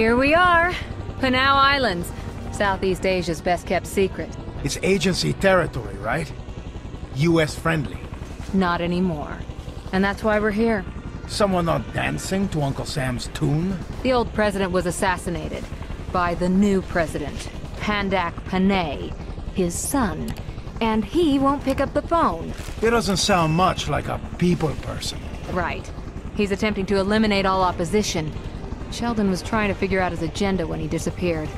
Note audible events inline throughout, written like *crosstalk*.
Here we are. Panau Islands. Southeast Asia's best kept secret. It's agency territory, right? US friendly. Not anymore. And that's why we're here. Someone not dancing to Uncle Sam's tune? The old president was assassinated by the new president, Pandak Panay, his son. And he won't pick up the phone. He doesn't sound much like a people person. Right. He's attempting to eliminate all opposition. Sheldon was trying to figure out his agenda when he disappeared.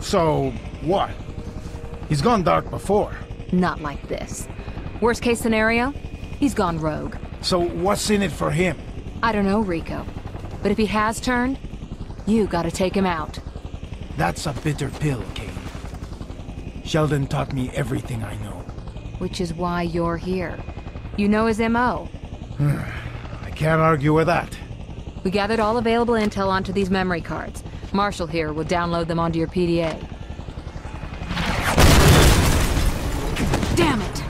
So, what? He's gone dark before. Not like this. Worst case scenario, he's gone rogue. So what's in it for him? I don't know, Rico. But if he has turned, you gotta take him out. That's a bitter pill, Kane. Sheldon taught me everything I know. Which is why you're here. You know his M.O. *sighs* I can't argue with that. We gathered all available intel onto these memory cards. Marshall here will download them onto your PDA. Damn it!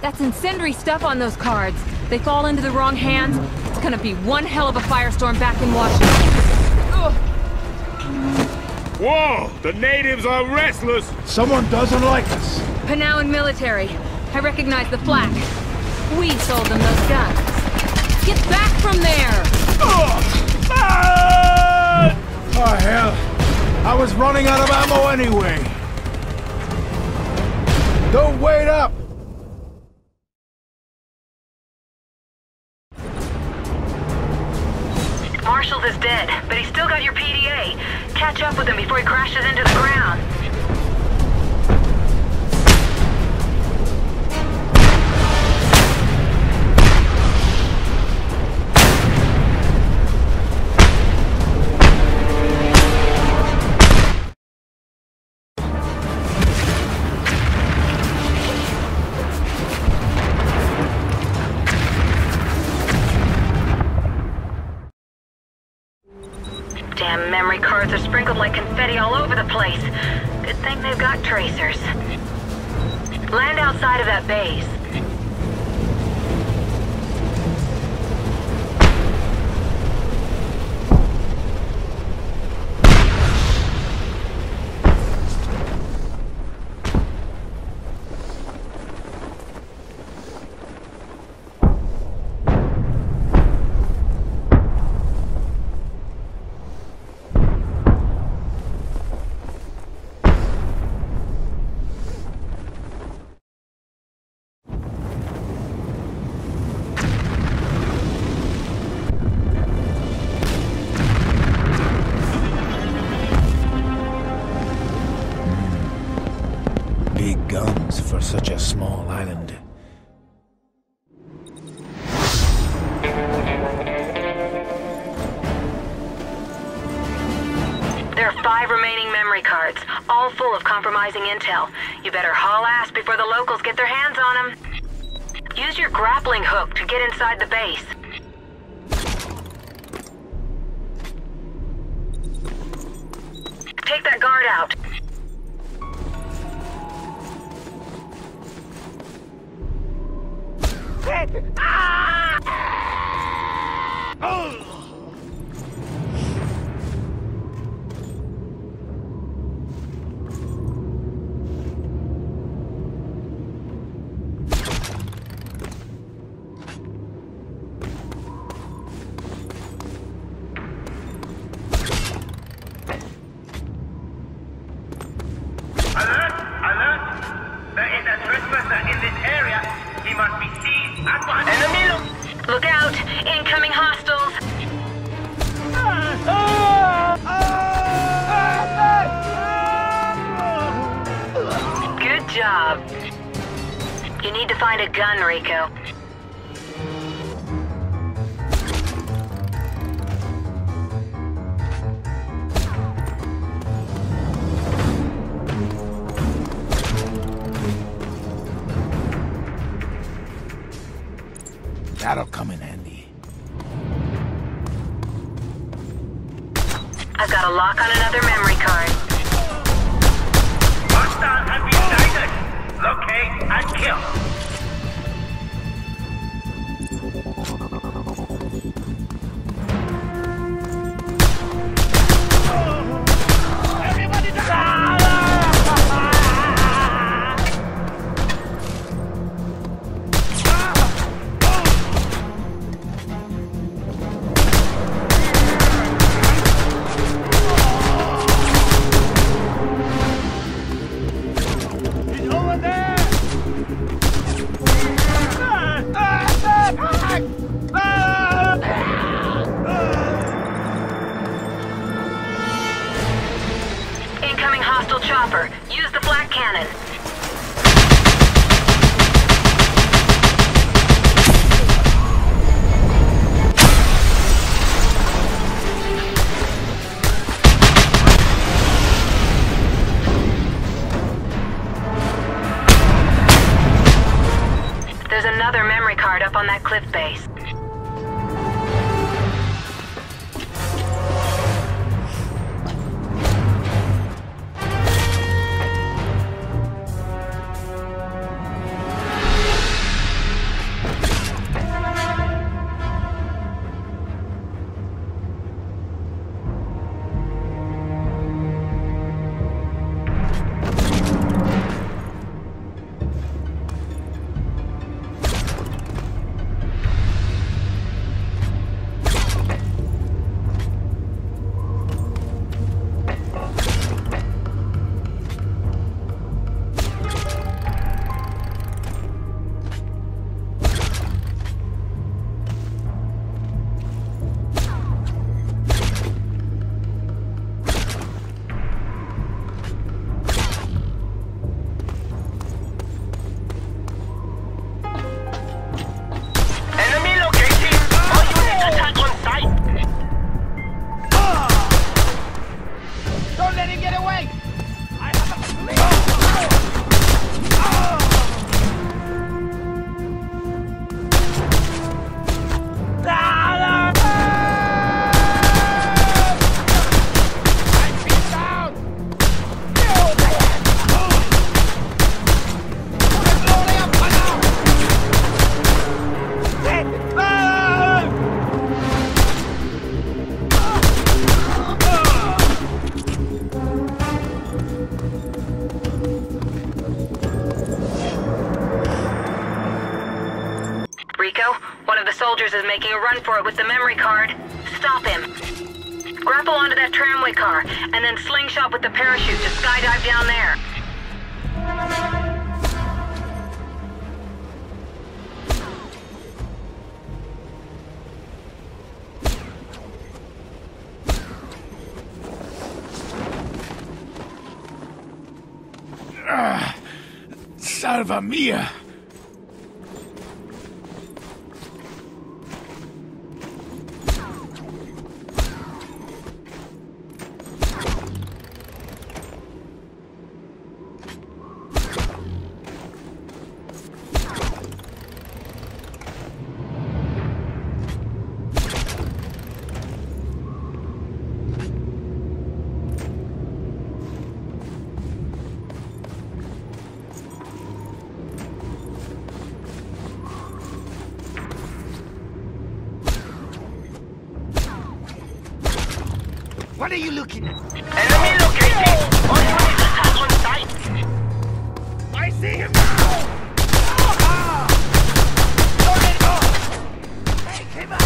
That's incendiary stuff on those cards. They fall into the wrong hands. It's gonna be one hell of a firestorm back in Washington. Ugh. Whoa! The natives are restless! Someone doesn't like us. Panauan military. I recognize the flak. We sold them those guns. Get back from there! Oh, hell. I was running out of ammo anyway. Don't wait up! Marshall's is dead, but he's still got your PDA. Catch up with him before he crashes into the ground. Damn memory cards are sprinkled like confetti all over the place. Good thing they've got tracers. Land outside of that base. Remaining memory cards, all full of compromising intel. You better haul ass before the locals get their hands on them. Use your grappling hook to get inside the base. Take that guard out. Must be at. Enemy! Look out! Incoming hostiles! Good job. You need to find a gun, Rico. That'll come in handy. I've got a lock on another memory card. Hostile has been sighted. Locate and kill. Of the soldiers is making a run for it with the memory card. Stop him. Grapple onto that tramway car, and then slingshot with the parachute to skydive down there. Ah, salva mia! What are you looking at? Enemy located. All units attack on sight. I see him now! Ah! Go! Take him out!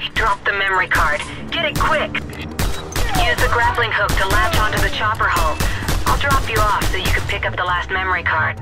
He dropped the memory card. Get it quick. Use the grappling hook to latch onto the chopper hull. I'll drop you off so you can pick up the last memory card.